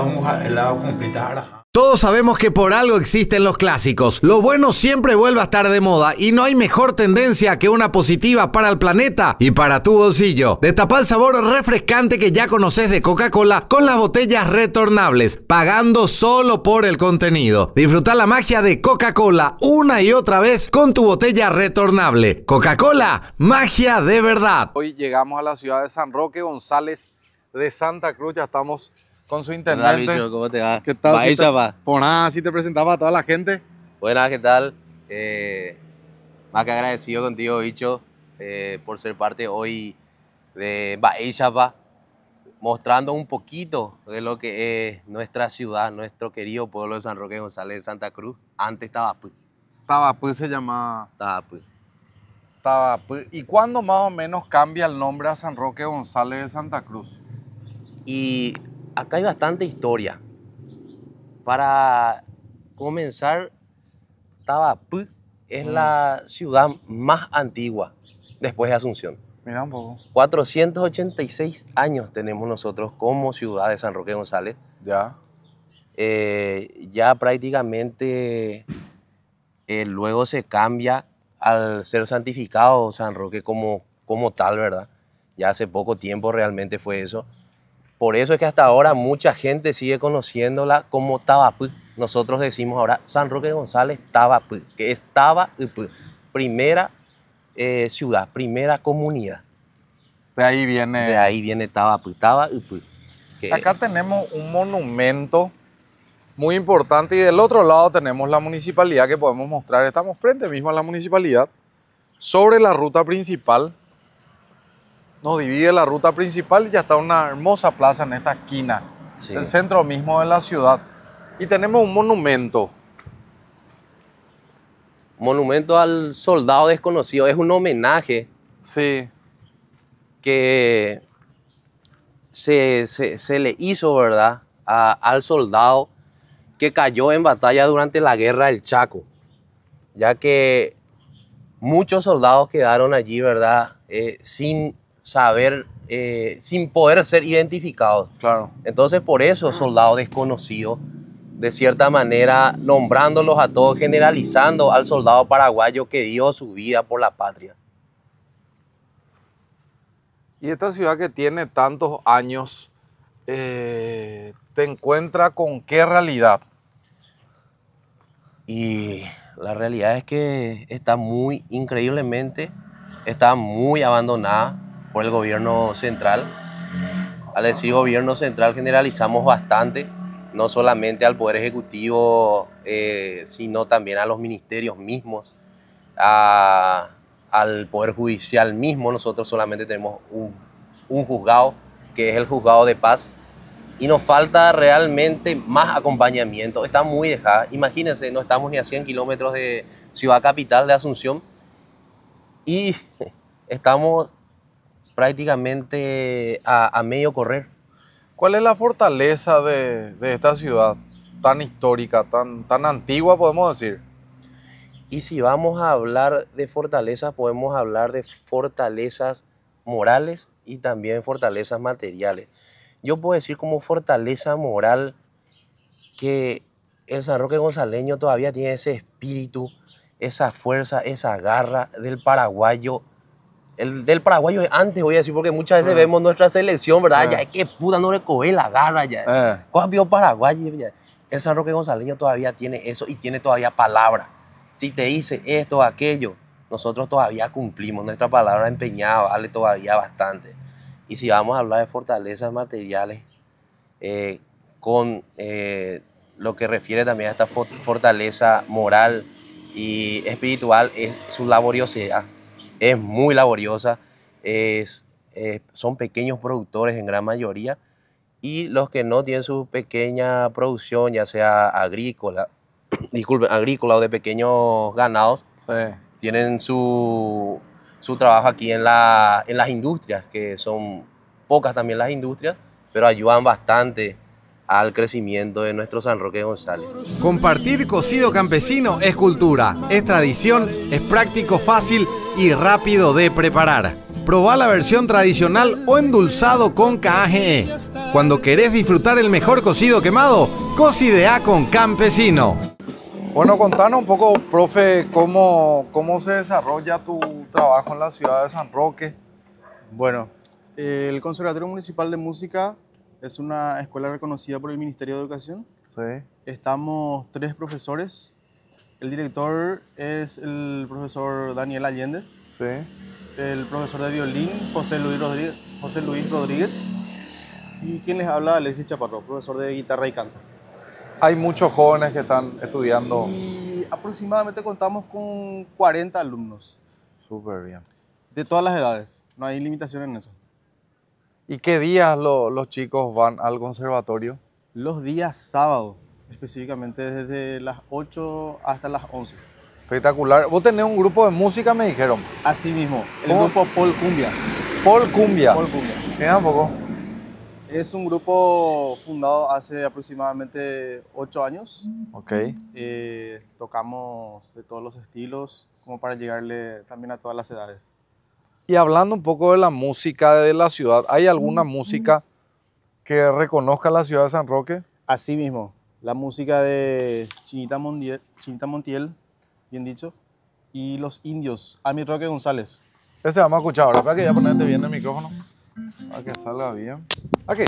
un helado con pitara. Todos sabemos que por algo existen los clásicos. Lo bueno siempre vuelve a estar de moda y no hay mejor tendencia que una positiva para el planeta y para tu bolsillo. Destapa el sabor refrescante que ya conoces de Coca-Cola con las botellas retornables, pagando solo por el contenido. Disfruta la magia de Coca-Cola una y otra vez con tu botella retornable. Coca-Cola, magia de verdad. Hoy llegamos a la ciudad de San Roque González de Santa Cruz, ya estamos con su intendente. Hola, bicho, ¿cómo te va? ¿Qué tal? Si te-. Por nada, así te presentaba a toda la gente. Buenas, ¿qué tal? Eh, más que agradecido contigo, bicho, eh, por ser parte hoy de Bahía Chapa, mostrando un poquito de lo que es nuestra ciudad, nuestro querido pueblo de San Roque González de Santa Cruz. Antes estaba pues, Tabapú se llamaba. Tabapú. Tabapú. ¿Y cuándo más o menos cambia el nombre a San Roque González de Santa Cruz? Y acá hay bastante historia. Para comenzar, Tabapú es la ciudad más antigua después de Asunción. Mira un poco. 486 años tenemos nosotros como ciudad de San Roque González. Ya. Eh, ya prácticamente eh, luego se cambia al ser santificado San Roque como, como tal, ¿verdad? Ya hace poco tiempo realmente fue eso. Por eso es que hasta ahora mucha gente sigue conociéndola como Tabapú. Nosotros decimos ahora San Roque González Tabapú, que es Tabapú, primera eh, ciudad, primera comunidad. De ahí viene. De ahí viene Tabapú, Tabapú. que- Acá tenemos un monumento muy importante y del otro lado tenemos la municipalidad que podemos mostrar. Estamos frente mismo a la municipalidad. Sobre la ruta principal. Nos divide la ruta principal y ya está una hermosa plaza en esta esquina. El centro mismo de la ciudad. Y tenemos un monumento. Monumento al soldado desconocido. Es un homenaje. Sí. Que se, se- se le hizo, ¿verdad? A- al soldado que cayó en batalla durante la guerra del Chaco. Ya que muchos soldados quedaron allí, ¿verdad? Eh, sin saber, eh, sin poder ser identificados. Claro. Entonces, por eso, soldado desconocido, de cierta manera, nombrándolos a todos, generalizando al soldado paraguayo que dio su vida por la patria. Y esta ciudad que tiene tantos años, eh, ¿te encuentra con qué realidad? Y la realidad es que está muy, increíblemente, está muy abandonada por el gobierno central. Al decir gobierno central generalizamos bastante, no solamente al Poder Ejecutivo, eh, sino también a los ministerios mismos, a- al Poder Judicial mismo. Nosotros solamente tenemos un, un juzgado, que es el juzgado de paz, y nos falta realmente más acompañamiento. Está muy dejada. Imagínense, no estamos ni a 100 kilómetros de Ciudad Capital de Asunción y estamos prácticamente a, a medio correr. ¿Cuál es la fortaleza de, de esta ciudad tan histórica, tan, tan antigua, podemos decir? Y si vamos a hablar de fortalezas, podemos hablar de fortalezas morales y también fortalezas materiales. Yo puedo decir como fortaleza moral que el San Roque Gonzaleño todavía tiene ese espíritu, esa fuerza, esa garra del paraguayo. El, del paraguayo de antes, voy a decir, porque muchas veces Ah. vemos nuestra selección, ¿verdad? Ah. Ya es que puta no le coge la garra ya. Eh. ¿Cuál vio paraguayo? ya? El San Roque Gonzaleño todavía tiene eso y tiene todavía palabra. Si te dice esto aquello, nosotros todavía cumplimos. Nuestra palabra empeñada vale todavía bastante. Y si vamos a hablar de fortalezas materiales, eh, con eh, lo que refiere también a esta fo- fortaleza moral y espiritual, es su laboriosidad. Es muy laboriosa. Es, son pequeños productores en gran mayoría. Y los que no tienen su pequeña producción, ya sea agrícola, disculpe, agrícola o de pequeños ganados, tienen su, su trabajo aquí en, la, en las industrias, que son pocas también las industrias, pero ayudan bastante al crecimiento de nuestro San Roque González. Compartir cocido campesino es cultura, es tradición, es práctico, fácil y rápido de preparar. Probá la versión tradicional o endulzado con KGE. Cuando querés disfrutar el mejor cocido quemado, cocidea con campesino. Bueno, contanos un poco, profe, cómo, cómo se desarrolla tu trabajo en la ciudad de San Roque. Bueno, el Conservatorio Municipal de Música es una escuela reconocida por el Ministerio de Educación. Sí. Estamos tres profesores. El director es el profesor Daniel Allende. Sí. El profesor de violín, José Luis Rodríguez. José Luis Rodríguez. Y quien les habla, Alexis Chaparro, profesor de guitarra y canto. Hay muchos jóvenes que están estudiando. Y aproximadamente contamos con 40 alumnos. Súper bien. De todas las edades. No hay limitación en eso. ¿Y qué días lo- los chicos van al conservatorio? Los días sábados, específicamente desde las 8 hasta las 11. Espectacular. Vos tenés un grupo de música, me dijeron. Así mismo, el ¿Cómo? grupo Paul Cumbia. Paul Cumbia. Paul Cumbia. Un poco. Es un grupo fundado hace aproximadamente 8 años. Ok. Eh, tocamos de todos los estilos, como para llegarle también a todas las edades. Y hablando un poco de la música de la ciudad, ¿hay alguna música que reconozca la ciudad de San Roque? Así mismo, la música de Chinita, Mondiel- Chinita Montiel, bien dicho, y los indios, Ami Roque González. Ese vamos a escuchar ahora. Espera que ya ponerte bien el micrófono. Para que salga bien. Aquí.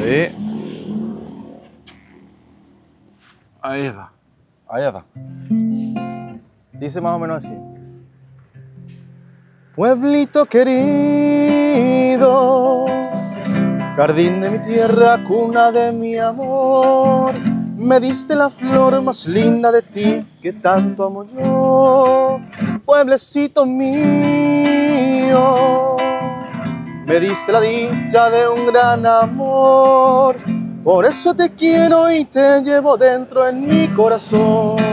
Ahí. Ahí está. Ahí está. Dice más o menos así. Pueblito querido, jardín de mi tierra, cuna de mi amor, me diste la flor más linda de ti que tanto amo yo, pueblecito mío, me diste la dicha de un gran amor, por eso te quiero y te llevo dentro en mi corazón.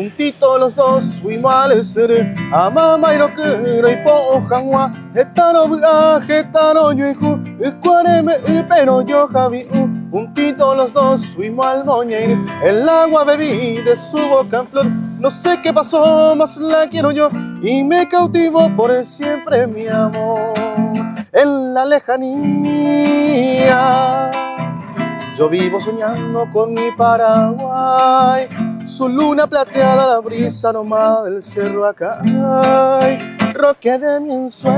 Juntitos los dos fuimos al ser a mamá y no quiero y pojanwa etano viaje etano yo hijo escuareme pero yo javi Juntitos los dos fuimos al moñeir el agua bebí de su boca en flor. No sé qué pasó más la quiero yo. Y me cautivó por siempre mi amor. En la lejanía yo vivo soñando con mi Paraguay, su luna plateada, la brisa nomás del cerro acá. Roque de mi ensueño,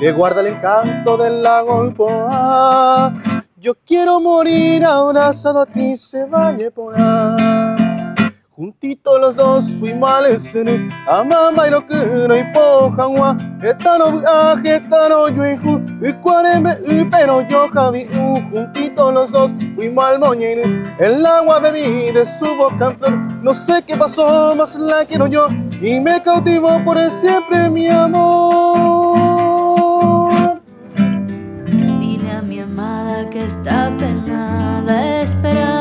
que guarda el encanto del lago Ipoá. Yo quiero morir abrazado a ti, se vaya por ahí. Juntitos los dos fuimos al escene, a mamá y lo quiero y pojanwa, etano viaje, etano yo y cuareme pero yo javi, juntitos los dos fuimos al moñere, el agua bebí de su boca en flor, no sé qué pasó, más la quiero yo, y me cautivó por siempre mi amor. Dile a mi amada que está penada esperándome.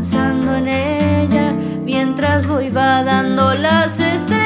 Pensando en ella mientras voy va dando las estrellas.